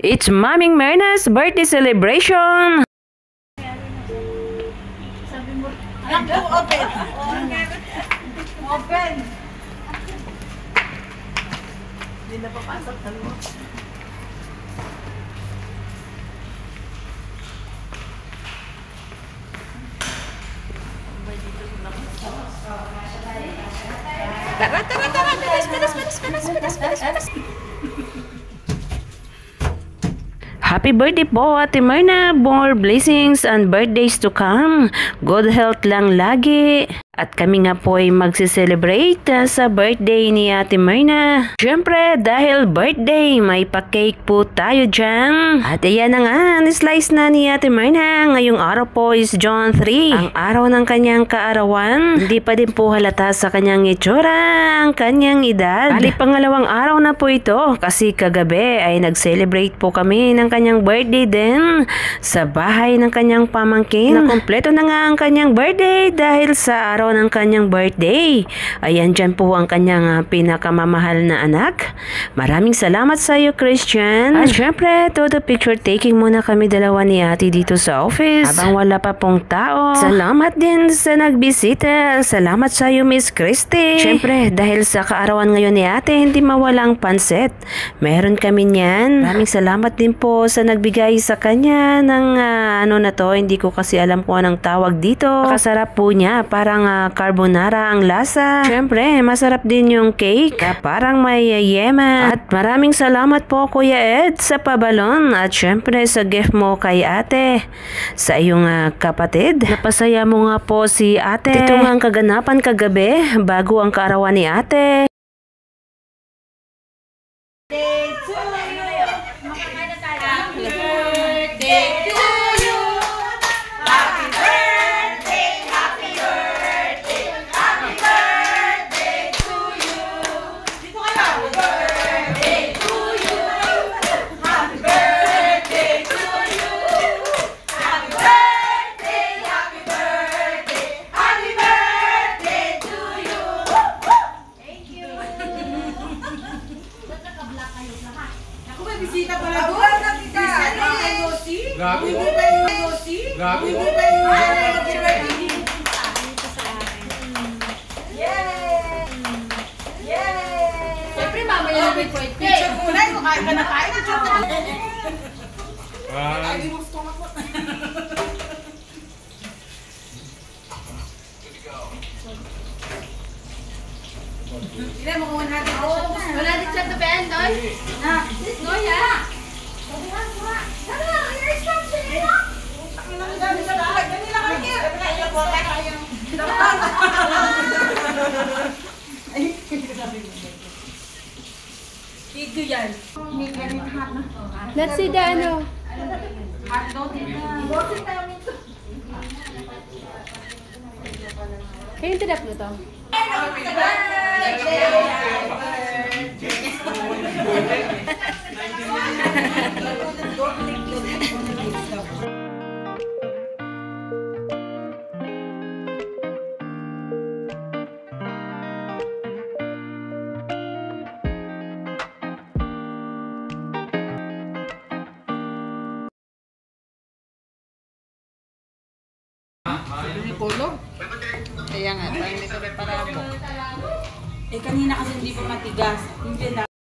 It's Maming Merna's birthday celebration! Open. Open. Hindi na papasok. Ano? Tara, tara, tara. Bilis, bilis, bilis, bilis, bilis, bilis, bilis. Happy birthday po, Ate Myrna! More blessings and birthdays to come. Good health lang lagi. At kami nga po ay magsiselebrate ah, sa birthday ni Ate Myrna. Siyempre, dahil birthday, may pa-cake po tayo dyan. At ayan na nga, slice na ni Ate Myrna. Ngayong araw po is John 3. Ang araw ng kanyang kaarawan. Hindi pa din po halata sa kanyang itsura ang kanyang edad. Bali, pangalawang araw na po ito kasi kagabi ay nag-celebrate po kami ng kanyang birthday din sa bahay ng kanyang pamangkin. Na kompleto na nga ang kanyang birthday dahil sa araw ng kanyang birthday. Ayan dyan po ang kanyang ah, pinakamamahal na anak. Maraming salamat sa iyo, Christian. At syempre, todo picture taking muna kami dalawa ni ate dito sa office. Habang wala pa pong tao. Salamat din sa nagbisita. Salamat sa iyo, Miss Christy. Syempre, dahil sa kaarawan ngayon ni ate, hindi mawalang pansit. Meron kami niyan. Maraming salamat din po sa nagbigay sa kanya ng ah, ano na to. Hindi ko kasi alam kung anong tawag dito. Kasarap po niya. Parang carbonara ang lasa. Syempre, masarap din yung cake. Parang may yema. At maraming salamat po Kuya Ed sa pabalon. At syempre sa gift mo kay ate. Sa iyong ah, kapatid. Napasaya mo nga po si ate. Ito nga ang kaganapan kagabi bago ang kaarawan ni ate. Bisita pala doon. Bisita na yung Yossi. Gago. Hindi ba yung Yossi? Gago. Hindi ba yung Yossi? Yay! Yay! Siyempre, mamaya na may point. Picture muna. Kung kain ka na kain, picture na. Ilan mo kung 100 Wala din siya to Ben, Doy? Na. Doy, ha? Tara, here's something, ha? Yan. Let's see the ano. Kayong tidap na to? Kaya nga, parang hindi ko may parabo. Eh, kanina kasi hindi pa matigas. Hindi na.